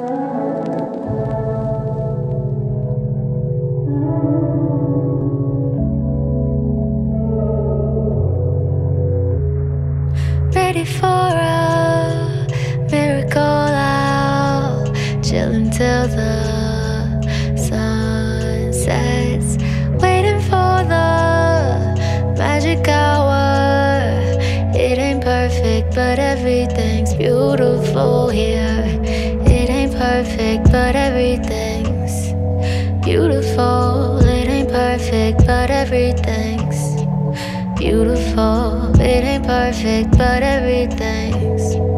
Ready for a miracle out. Chill until the sun sets. Waiting for the magic hour. It ain't perfect, but everything's beautiful here. Perfect, but everything's beautiful. It ain't perfect, but everything's beautiful. It ain't perfect, but everything's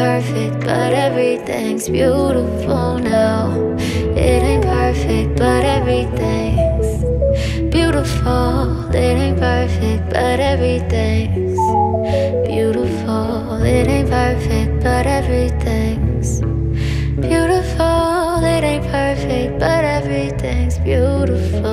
perfect, but everything's beautiful now. It ain't perfect, but everything's beautiful. It ain't perfect, but everything's beautiful. It ain't perfect, but everything's beautiful. It ain't perfect, but everything's beautiful,